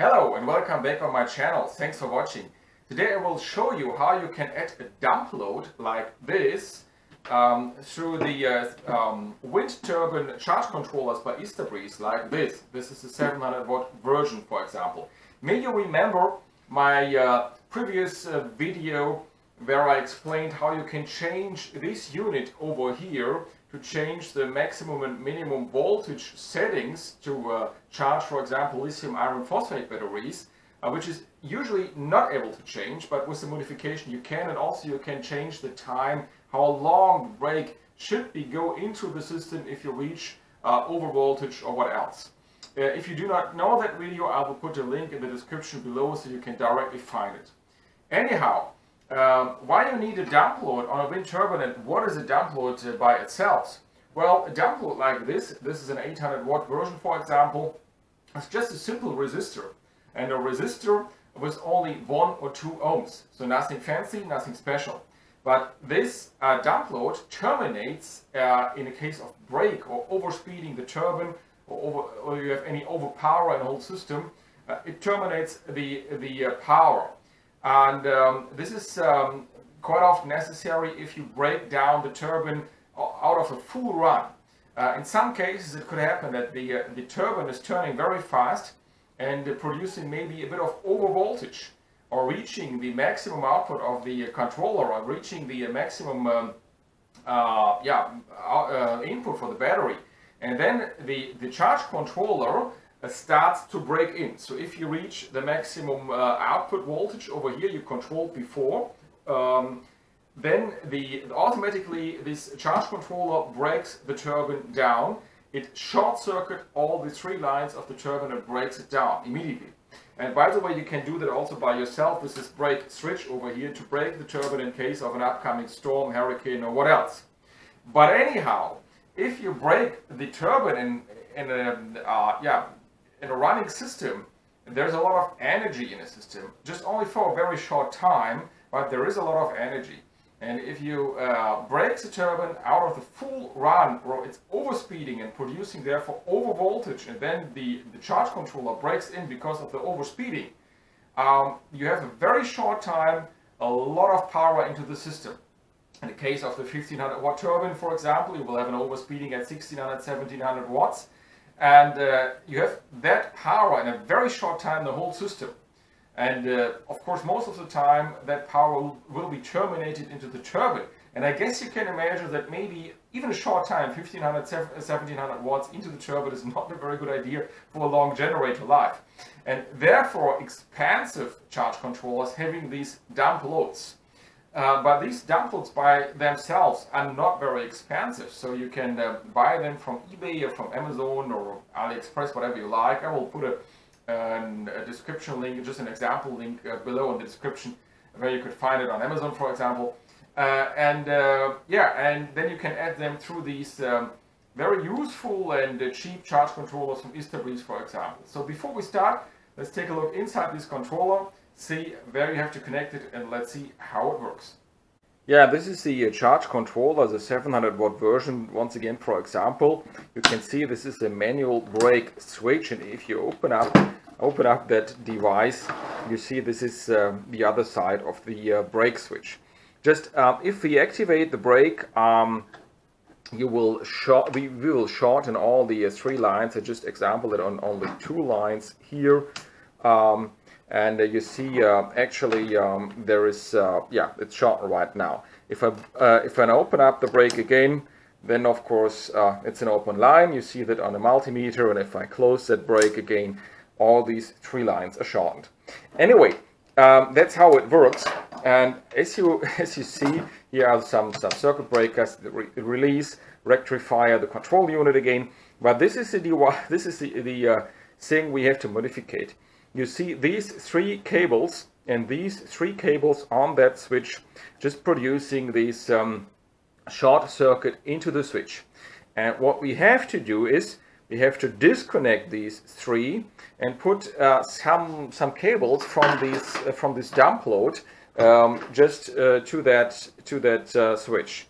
Hello and welcome back on my channel. Thanks for watching. Today I will show you how you can add a dump load like this um, through the uh, um, wind turbine charge controllers by Ista Breeze like this. This is the 700 watt version for example. May you remember my uh, previous uh, video where I explained how you can change this unit over here to change the maximum and minimum voltage settings to uh, charge, for example, lithium iron phosphate batteries, uh, which is usually not able to change, but with the modification you can, and also you can change the time, how long brake should be go into the system if you reach uh, over voltage or what else. Uh, if you do not know that video, I will put a link in the description below so you can directly find it. Anyhow, um, why you need a dump load on a wind turbine and what is a dump load uh, by itself? Well, a dump load like this, this is an 800 watt version for example, it's just a simple resistor. And a resistor with only one or two ohms. So nothing fancy, nothing special. But this uh, dump load terminates uh, in a case of brake or overspeeding the turbine or, over, or you have any overpower in the whole system. Uh, it terminates the, the uh, power. And um, this is um, quite often necessary if you break down the turbine out of a full run. Uh, in some cases it could happen that the, uh, the turbine is turning very fast and uh, producing maybe a bit of over voltage or reaching the maximum output of the controller or reaching the maximum um, uh, yeah, uh, input for the battery. And then the, the charge controller uh, starts to break in. So if you reach the maximum uh, output voltage over here you controlled before, um, then the automatically this charge controller breaks the turbine down. It short circuit all the three lines of the turbine and breaks it down immediately. And by the way, you can do that also by yourself with this brake switch over here to break the turbine in case of an upcoming storm, hurricane or what else. But anyhow, if you break the turbine in, in a, uh, yeah, in a running system, there's a lot of energy in a system, just only for a very short time, but there is a lot of energy. And if you uh, break the turbine out of the full run, or it's overspeeding and producing therefore over voltage, and then the, the charge controller breaks in because of the overspeeding, um, you have a very short time, a lot of power into the system. In the case of the 1500 watt turbine, for example, you will have an overspeeding at 1600, 1700 watts and uh, you have that power in a very short time the whole system. And uh, of course most of the time that power will, be terminated into the turbine. And I guess you can imagine that maybe even a short time 1500 1700 watts into the turbine is not a very good idea for a long generator life. And therefore expansive charge controllers having these dump loads uh, but these dump by themselves are not very expensive, so you can uh, buy them from eBay or from Amazon or AliExpress, whatever you like. I will put a, a description link, just an example link uh, below in the description where you could find it on Amazon, for example. Uh, and uh, yeah, and then you can add them through these um, very useful and cheap charge controllers from Ista Breeze, for example. So before we start, let's take a look inside this controller see where you have to connect it and let's see how it works. Yeah, this is the uh, charge controller, the 700 watt version. Once again, for example, you can see this is a manual brake switch and if you open up open up that device, you see this is uh, the other side of the uh, brake switch. Just um, if we activate the brake, um, you will short we, we will shorten all the uh, three lines. I just example it on only two lines here. Um, and uh, you see uh, actually um, there is uh, yeah it's short right now. If I uh, if I open up the brake again then of course uh, it's an open line. You see that on a multimeter and if I close that brake again all these three lines are shortened. Anyway um, that's how it works. And as you as you see here are some some circuit breakers the re release rectifier the control unit again. But this is the this is the, the uh, thing we have to modificate you see these three cables and these three cables on that switch just producing this um, short circuit into the switch. And what we have to do is we have to disconnect these three and put uh, some some cables from this uh, from this dump load um, just uh, to that to that uh, switch.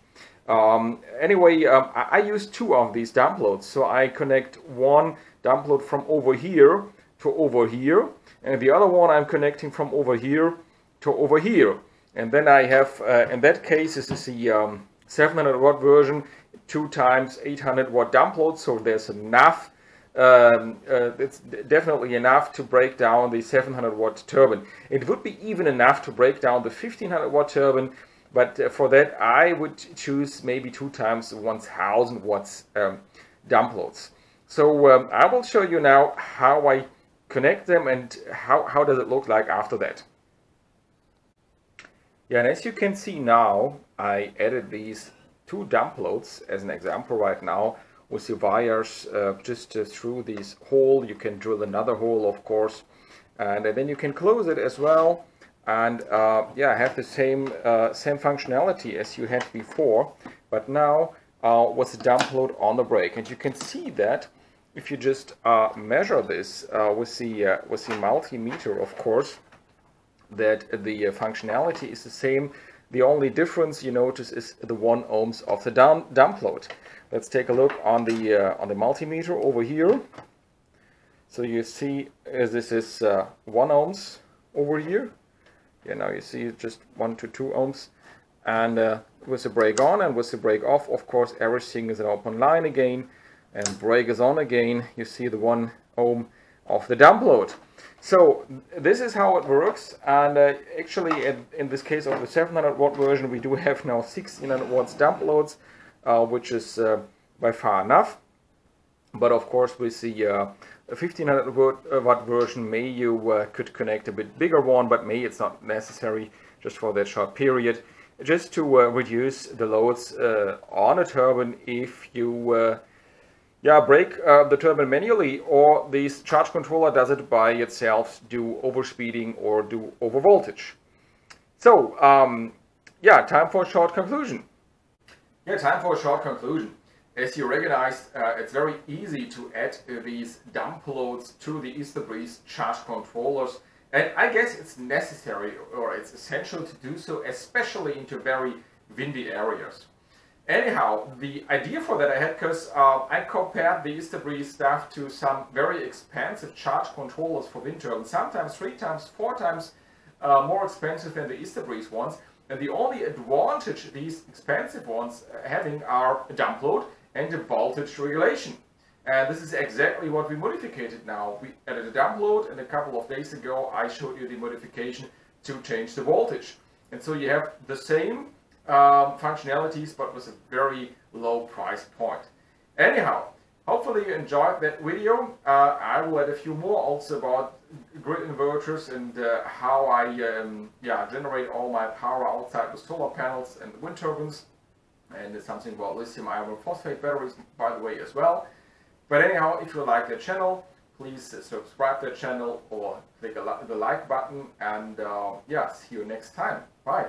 Um, anyway, um, I, I use two of these dump loads, so I connect one dump load from over here to over here and the other one I'm connecting from over here to over here and then I have uh, in that case this is the um, 700 watt version 2 times 800 watt dump load so there's enough um, uh, it's definitely enough to break down the 700 watt turbine. It would be even enough to break down the 1500 watt turbine, but uh, for that I would choose maybe two times 1000 watts um, dump loads. So um, I will show you now how I connect them and how, how does it look like after that. Yeah, and as you can see now, I added these two dump loads as an example right now with the wires uh, just uh, through this hole. You can drill another hole, of course, and then you can close it as well. And uh, yeah, have the same uh, same functionality as you had before, but now uh, with the dump load on the brake. And you can see that if you just uh, measure this with the with the multimeter, of course, that the functionality is the same. The only difference you notice is the one ohms of the dump, dump load. Let's take a look on the uh, on the multimeter over here. So you see as this is uh, one ohms over here. Yeah, now you see just one to two ohms. And uh, with the brake on and with the brake off, of course, everything is an open line again. And brake is on again. You see the one ohm of the dump load. So this is how it works. And uh, actually, in, in, this case of the 700 watt version, we do have now 1600 watts dump loads uh, which is uh, by far enough. But of course, with the 1500 uh, watt version, may you could connect a bit bigger one, but may it's not necessary just for that short period just to uh, reduce the loads uh, on a turbine if you uh, yeah break the turbine manually or this charge controller does it by itself do overspeeding or do overvoltage. so um, yeah time for a short conclusion yeah, time for a short conclusion. As you recognized, uh, it's very easy to add uh, these dump loads to the Ista Breeze charge controllers. And I guess it's necessary or it's essential to do so, especially into very windy areas. Anyhow, the idea for that I had because uh, I compared the Ista Breeze stuff to some very expensive charge controllers for wind turbines, sometimes three times, four times uh, more expensive than the Ista Breeze ones. And the only advantage these expensive ones having are a dump load and a voltage regulation. And this is exactly what we modified now. We added a dump load and a couple of days ago I showed you the modification to change the voltage. And so you have the same um, functionalities but with a very low price point. Anyhow, hopefully you enjoyed that video. Uh, I will add a few more also about grid inverters and uh, how I um, yeah generate all my power outside with solar panels and wind turbines. And something about lithium iron phosphate batteries by the way as well. But anyhow if you like the channel please subscribe to the channel or click the like button. And uh, yeah see you next time. Bye